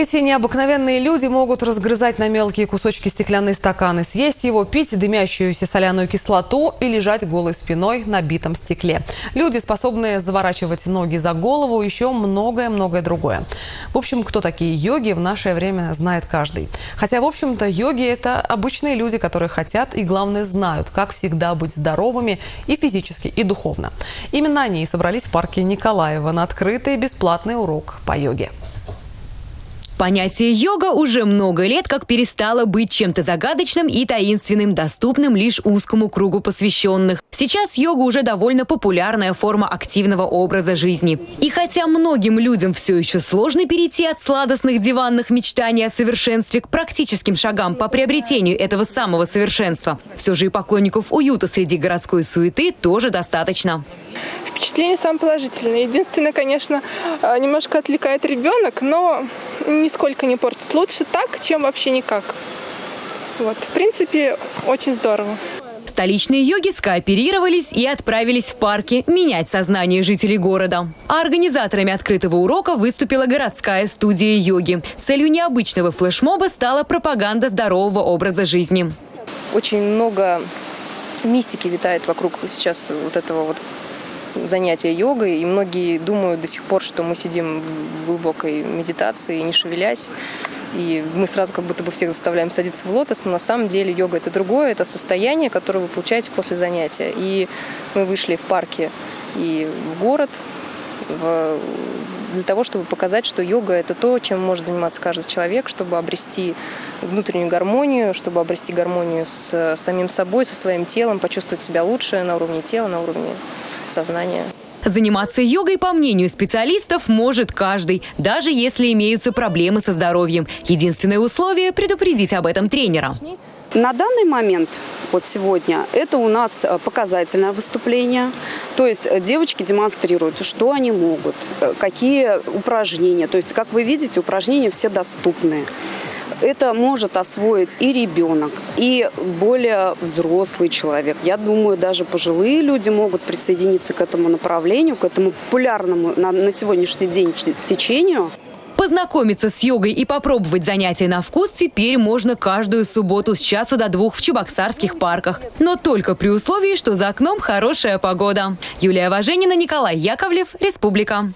Эти необыкновенные люди могут разгрызать на мелкие кусочки стеклянные стаканы, съесть его, пить дымящуюся соляную кислоту и лежать голой спиной на битом стекле. Люди, способные заворачивать ноги за голову, еще многое-многое другое. В общем, кто такие йоги в наше время знает каждый. Хотя, в общем-то, йоги – это обычные люди, которые хотят и, главное, знают, как всегда быть здоровыми и физически, и духовно. Именно они и собрались в парке Николаева на открытый бесплатный урок по йоге. Понятие йога уже много лет как перестало быть чем-то загадочным и таинственным, доступным лишь узкому кругу посвященных. Сейчас йога уже довольно популярная форма активного образа жизни. И хотя многим людям все еще сложно перейти от сладостных диванных мечтаний о совершенстве к практическим шагам по приобретению этого самого совершенства, все же и поклонников уюта среди городской суеты тоже достаточно. Впечатление самое положительное. Единственное, конечно, э, немножко отвлекает ребенок, но нисколько не портит. Лучше так, чем вообще никак. Вот, в принципе, очень здорово. Столичные йоги скооперировались и отправились в парки менять сознание жителей города. А организаторами открытого урока выступила городская студия йоги. Целью необычного флешмоба стала пропаганда здорового образа жизни. Очень много мистики витает вокруг сейчас вот этого вот занятия йогой, и многие думают до сих пор, что мы сидим в глубокой медитации, не шевелясь, и мы сразу как будто бы всех заставляем садиться в лотос, но на самом деле йога это другое, это состояние, которое вы получаете после занятия. И мы вышли в парке и в город, в, для того, чтобы показать, что йога это то, чем может заниматься каждый человек, чтобы обрести внутреннюю гармонию, чтобы обрести гармонию с самим собой, со своим телом, почувствовать себя лучше на уровне тела, на уровне сознания. Заниматься йогой, по мнению специалистов, может каждый, даже если имеются проблемы со здоровьем. Единственное условие – предупредить об этом тренера. На данный момент, вот сегодня, это у нас э, показательное выступление. То есть э, девочки демонстрируют, что они могут, э, какие упражнения. То есть, как вы видите, упражнения все доступны. Это может освоить и ребенок, и более взрослый человек. Я думаю, даже пожилые люди могут присоединиться к этому направлению, к этому популярному на, на сегодняшний день течению. Познакомиться с йогой и попробовать занятия на вкус теперь можно каждую субботу с часу до двух в Чебоксарских парках. Но только при условии, что за окном хорошая погода. Юлия Важенина, Николай Яковлев, Республика.